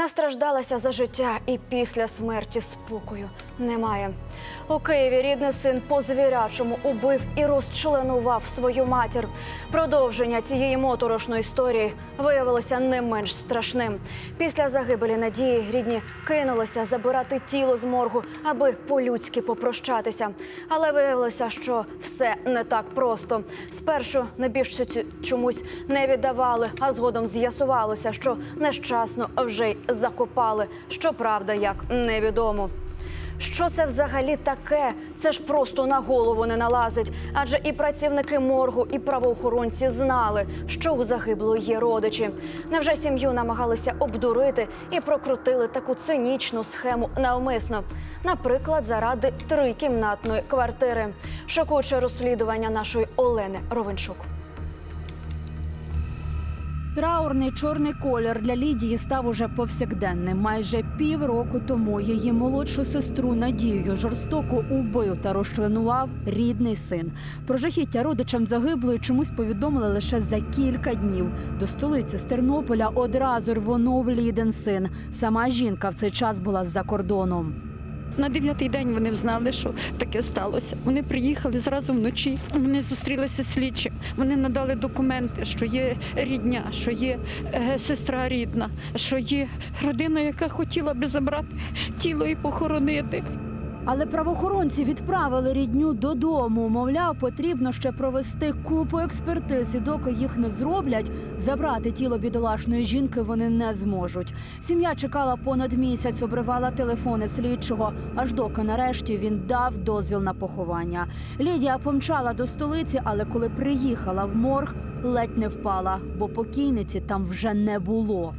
Настраждалася за життя і після смерті спокою немає. У Києві рідний син по звірячому убив і розчленував свою матір. Продовження цієї моторошної історії виявилося не менш страшним. Після загибелі Надії рідні кинулися забирати тіло з моргу, аби по-людськи попрощатися. Але виявилося, що все не так просто. Спершу небіжчиці чомусь не віддавали, а згодом з'ясувалося, що нещасно вже й закопали. Щоправда, як невідомо. Що це взагалі таке? Це ж просто на голову не налазить. Адже і працівники моргу, і правоохоронці знали, що у загиблої є родичі. Невже сім'ю намагалися обдурити і прокрутили таку цинічну схему навмисно? Наприклад, заради трикімнатної квартири. Шокуюче розслідування нашої Олени Ровенчук. Траурний чорний колір для Лідії став уже повсякденним. Майже півроку тому її молодшу сестру Надію жорстоко убив та розчленував рідний син. Про жахіття родичам загиблої чомусь повідомили лише за кілька днів. До столиці з Тернополя одразу рвонув Лідин син. Сама жінка в цей час була за кордоном. На дев'ятий день вони знали, що таке сталося. Вони приїхали зразу вночі. Вони зустрілися з слідчим. Вони надали документи, що є рідня, що є е, сестра рідна, що є родина, яка хотіла би забрати тіло і похоронити. Але правоохоронці відправили рідню додому. Мовляв, потрібно ще провести купу експертиз, і доки їх не зроблять, забрати тіло бідолашної жінки вони не зможуть. Сім'я чекала понад місяць, обривала телефони слідчого, аж доки нарешті він дав дозвіл на поховання. Лідія помчала до столиці, але коли приїхала в морг, ледь не впала, бо покійниці там вже не було.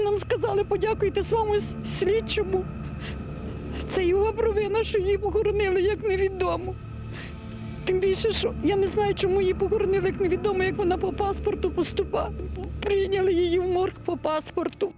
Нам сказали, подякуйте своєму слідчому. Це його провина, що її похоронили як невідомо. Тим більше, що я не знаю, чому її похоронили як невідомо, як вона по паспорту поступала. Прийняли її в морг по паспорту.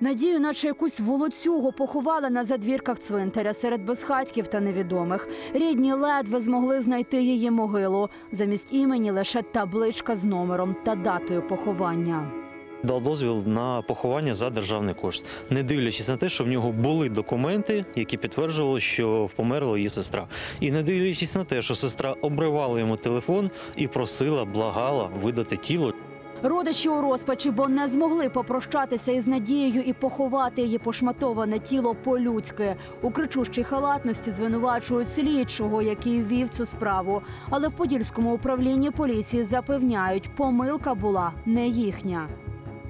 Надію, наче якусь волоцюгу поховали на задвірках цвинтаря серед безхатьків та невідомих. Рідні ледве змогли знайти її могилу. Замість імені лише табличка з номером та датою поховання. Дав дозвіл на поховання за державний кошт, не дивлячись на те, що в нього були документи, які підтверджували, що померла її сестра, і не дивлячись на те, що сестра обривала йому телефон і просила, благала видати тіло. Родичі у розпачі, бо не змогли попрощатися із Надією і поховати її пошматоване тіло по-людськи. У кричущій халатності звинувачують слідчого, який вів цю справу. Але в Подільському управлінні поліції запевняють, помилка була не їхня.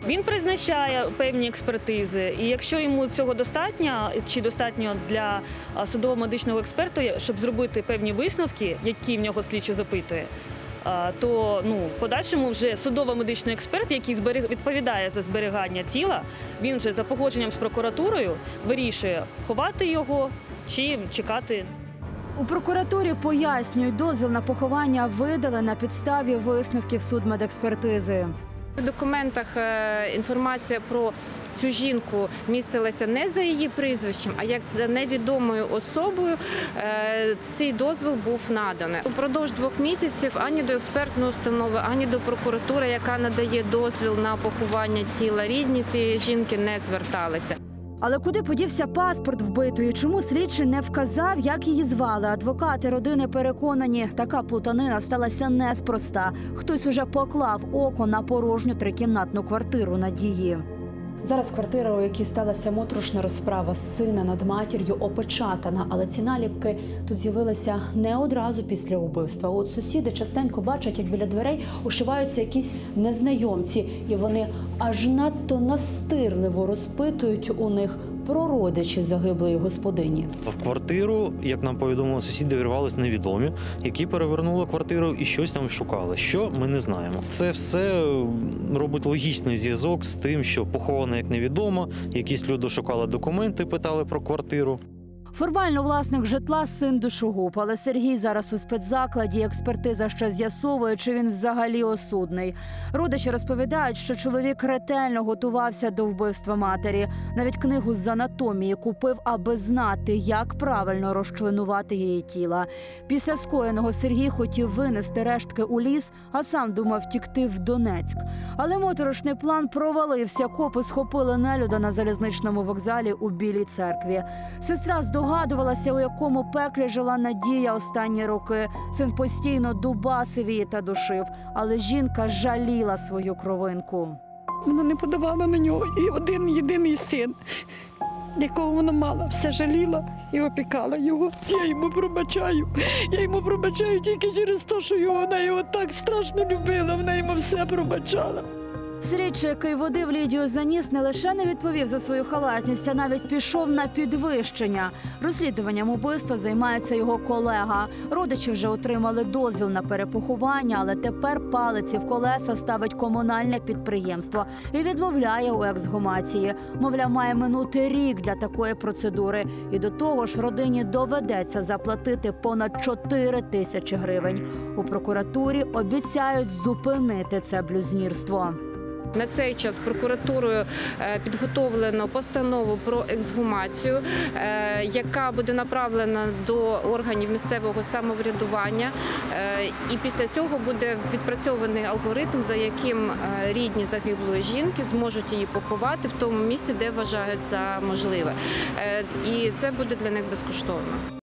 Він призначає певні експертизи, і якщо йому цього достатньо, чи достатньо для судово-медичного експерту, щоб зробити певні висновки, які в нього слідчо запитує, то ну, в подальшому вже судово-медичний експерт, який зберіг- відповідає за зберігання тіла, він вже за погодженням з прокуратурою вирішує, ховати його чи чекати У прокуратурі пояснюють, дозвіл на поховання видали на підставі висновків судмедекспертизи. В документах е, інформація про цю жінку містилася не за її прізвищем, а як за невідомою особою. Е, Цей дозвіл був наданий. Упродовж двох місяців ані до експертної установи, ані до прокуратури, яка надає дозвіл на поховання тіла рідні цієї жінки, не зверталися. Але куди подівся паспорт вбитої? Чому слідчий не вказав, як її звали? Адвокати родини переконані, така плутанина сталася неспроста. Хтось уже поклав око на порожню трикімнатну квартиру Надії. Зараз квартира, у якій сталася моторошна розправа сина над матір'ю, опечатана, але ці наліпки тут з'явилися не одразу після убивства. От сусіди частенько бачать, як біля дверей ошиваються якісь незнайомці, і вони аж надто настирливо розпитують у них про родичів загиблої господині. В квартиру, як нам повідомили сусіди, вірвались невідомі, які перевернули квартиру і щось там шукали. Що ми не знаємо. Це все робить логічний зв'язок з тим, що похована як невідомо. Якісь люди шукали документи, питали про квартиру. Формально власник житла син душогуб, але Сергій зараз у спецзакладі. Експертиза ще з'ясовує, чи він взагалі осудний. Родичі розповідають, що чоловік ретельно готувався до вбивства матері. Навіть книгу з анатомії купив, аби знати, як правильно розчленувати її тіло. Після скоєного Сергій хотів винести рештки у ліс, а сам думав втікти в Донецьк. Але моторошний план провалився. Копи схопили нелюда на залізничному вокзалі у Білій церкві. Сестра здогадувалася, у якому пеклі жила Надія останні роки. Син постійно дубасив її та душив, але жінка жаліла свою кровинку. Вона не подавала на нього і один єдиний син, якого вона мала, все жаліла і опікала його. Я йому пробачаю. Я йому пробачаю тільки через те, що вона його так страшно любила, вона йому все пробачала. Слідчий, який водив Лідію за ніс, не лише не відповів за свою халатність, а навіть пішов на підвищення. Розслідуванням убивства займається його колега. Родичі вже отримали дозвіл на перепоховання, але тепер палиці в колеса ставить комунальне підприємство і відмовляє у ексгумації. Мовляв, має минути рік для такої процедури. І до того ж, родині доведеться заплатити понад 4 тисячі гривень. У прокуратурі обіцяють зупинити це блюзнірство. На цей час прокуратурою е, підготовлено постанову про ексгумацію, е, яка буде направлена до органів місцевого самоврядування. Е, І після цього буде відпрацьований алгоритм, за яким рідні загиблої жінки зможуть її поховати в тому місці, де вважають за можливе. І це буде для них безкоштовно.